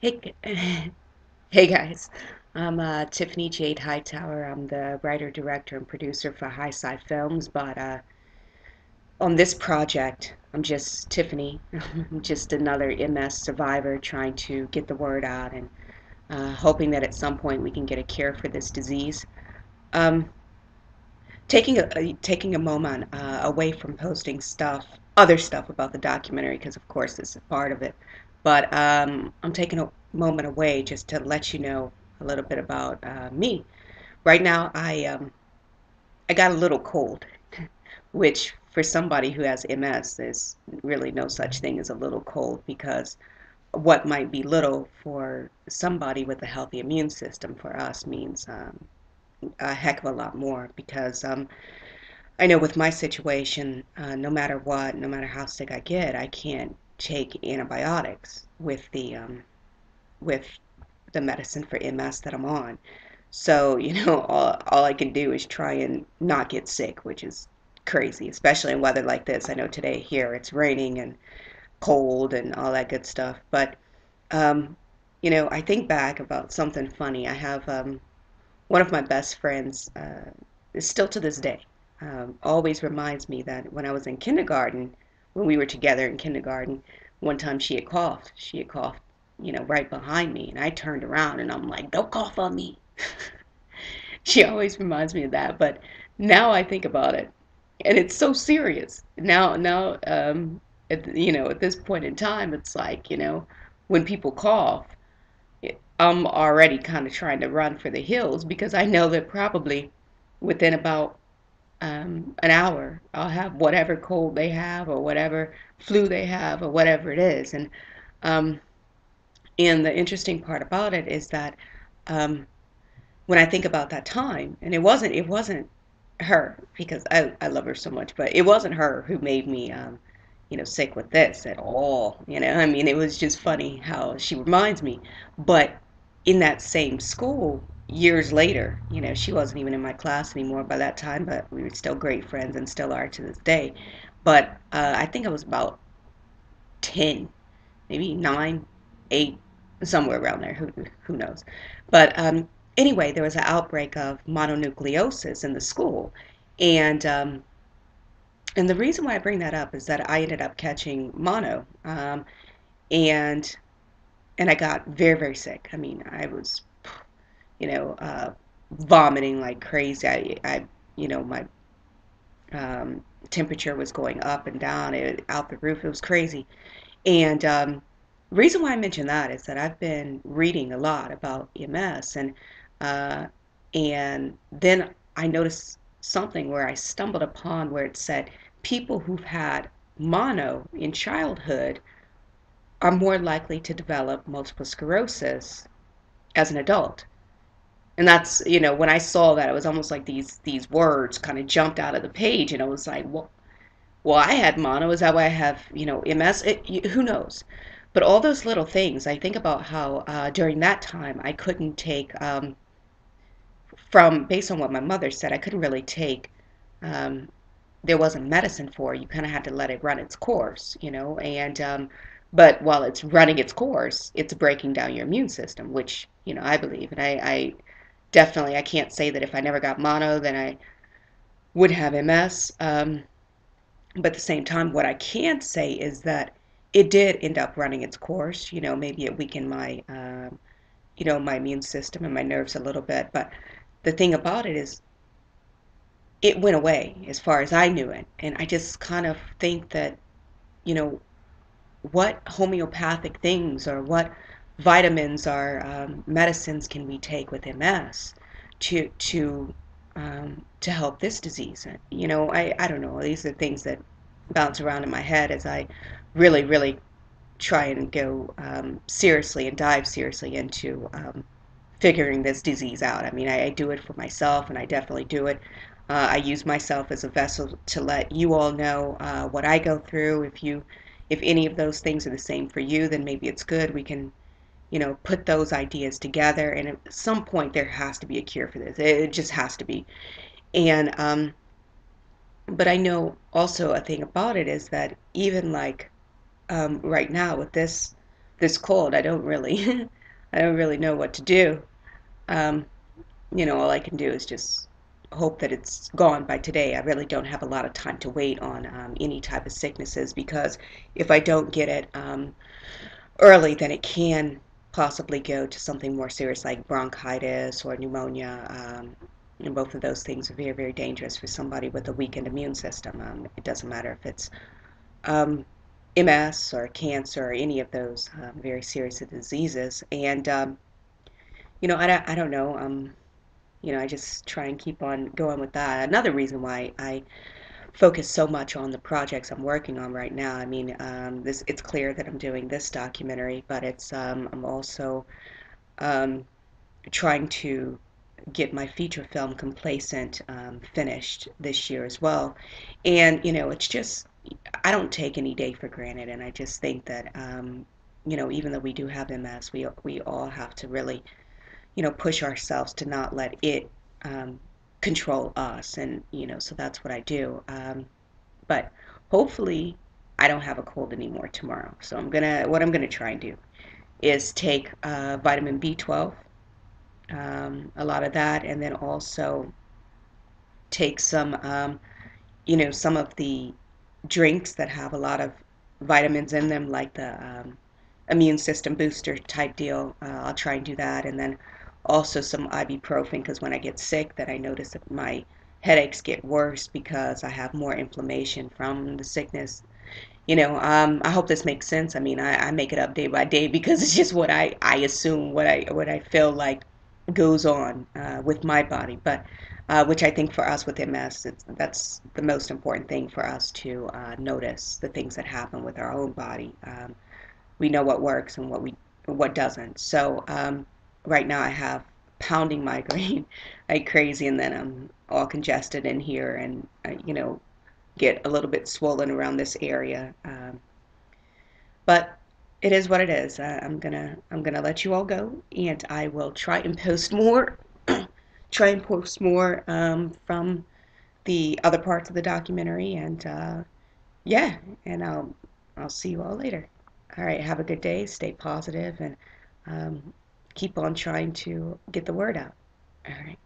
Hey, hey guys. I'm uh, Tiffany Jaide Hightower. I'm the writer, director, and producer for HighSi Films. But uh, on this project, I'm just Tiffany. I'm just another MS survivor trying to get the word out and uh, hoping that at some point we can get a cure for this disease. Um, taking a taking a moment uh, away from posting stuff, other stuff about the documentary, because of course this is part of it. But um, I'm taking a moment away just to let you know a little bit about uh, me. Right now, I um, I got a little cold, which for somebody who has MS, there's really no such thing as a little cold because what might be little for somebody with a healthy immune system for us means um, a heck of a lot more because um, I know with my situation, uh, no matter what, no matter how sick I get, I can't take antibiotics with the um, with the medicine for MS that I'm on. So, you know, all, all I can do is try and not get sick, which is crazy, especially in weather like this. I know today here it's raining and cold and all that good stuff. But, um, you know, I think back about something funny. I have um, one of my best friends, uh, is still to this day, um, always reminds me that when I was in kindergarten, when we were together in kindergarten, one time she had coughed. She had coughed, you know, right behind me, and I turned around and I'm like, "Don't cough on me." she always reminds me of that, but now I think about it, and it's so serious. Now, now, um, at, you know, at this point in time, it's like, you know, when people cough, I'm already kind of trying to run for the hills because I know that probably within about um, an hour, I'll have whatever cold they have or whatever flu they have or whatever it is. And um, and the interesting part about it is that um, when I think about that time, and it wasn't it wasn't her because I, I love her so much, but it wasn't her who made me um, you know sick with this at all. You know, I mean, it was just funny how she reminds me. But in that same school, years later, you know, she wasn't even in my class anymore by that time, but we were still great friends and still are to this day. But uh, I think I was about 10, maybe 9, 8, somewhere around there. Who, who knows? But um, anyway, there was an outbreak of mononucleosis in the school. And, um, and the reason why I bring that up is that I ended up catching mono. Um, and and I got very, very sick. I mean, I was, you know, uh, vomiting like crazy. I, I, you know, my um, temperature was going up and down, it, out the roof. It was crazy. And um, reason why I mention that is that I've been reading a lot about EMS, and uh, and then I noticed something where I stumbled upon where it said people who've had mono in childhood are more likely to develop multiple sclerosis as an adult. And that's, you know, when I saw that, it was almost like these these words kind of jumped out of the page, and I was like, well, well, I had mono. Is that why I have, you know, MS? It, who knows? But all those little things, I think about how uh, during that time I couldn't take, um, from based on what my mother said, I couldn't really take. Um, there wasn't medicine for. You kind of had to let it run its course, you know, and um, but while it's running its course, it's breaking down your immune system, which you know I believe, and I, I definitely I can't say that if I never got mono, then I would have MS. Um, but at the same time, what I can say is that it did end up running its course. You know, maybe it weakened my, um, you know, my immune system and my nerves a little bit. But the thing about it is, it went away as far as I knew it, and I just kind of think that, you know, what homeopathic things or what vitamins or um, medicines can we take with MS to to um, to help this disease? You know, I, I don't know. These are things that bounce around in my head as I really really try and go um, seriously and dive seriously into um, figuring this disease out. I mean, I, I, do it for myself, and I definitely do it. Uh, I use myself as a vessel to let you all know uh, what I go through. If you if any of those things are the same for you, then maybe it's good. We can, you know, put those ideas together. And at some point, there has to be a cure for this. It just has to be. And, um, but I know also a thing about it is that even like um, right now with this this cold, I don't really, I don't really know what to do. Um, you know, all I can do is just hope that it's gone by today. I really don't have a lot of time to wait on um, any type of sicknesses because if I don't get it um, early, then it can possibly go to something more serious like bronchitis or pneumonia. Um, and both of those things are very, very dangerous for somebody with a weakened immune system. Um, it doesn't matter if it's um, MS or cancer or any of those um, very serious diseases. And, um, you know, I, don't- I don't know. Um, you know, I just try and keep on going with that. Another reason why I focus so much on the projects I'm working on right now. I mean, um, this it's clear that I'm doing this documentary, but it's um, I'm also um, trying to get my feature film Complacent um, finished this year as well. And you know, it's just I don't take any day for granted, and I just think that um, you know, even though we do have MS, we we all have to really you know push ourselves to not let it um, control us, and you know, so that's what I do. Um, but hopefully, I don't have a cold anymore tomorrow. So I'm gonna what I'm gonna try and do is take uh, vitamin B12 um, a lot of that, and then also take some, um, you know, some of the drinks that have a lot of vitamins in them, like the um, immune system booster type deal. Uh, I'll try and do that, and then also some ibuprofen because when I get sick, that I notice that my headaches get worse because I have more inflammation from the sickness. You know, um, I hope this makes sense. I mean, I, I make it up day by day because it's just what I, I assume, what I what I feel like goes on uh, with my body, but uh, which I think for us with MS, that's the most important thing for us to uh, notice the things that happen with our own body. Um, we know what works and what we what doesn't. So um, right now I have pounding migraine like crazy, and then I'm all congested in here, and uh, you know get a little bit swollen around this area. Um, but it is what it is. Uh, I'm gonna I'm gonna let you all go, and I will try and post more. try and post more um, from the other parts of the documentary, and uh, yeah, and I'll I'll see you all later. All right, have a good day. Stay positive, and um, keep on trying to get the word out. All right.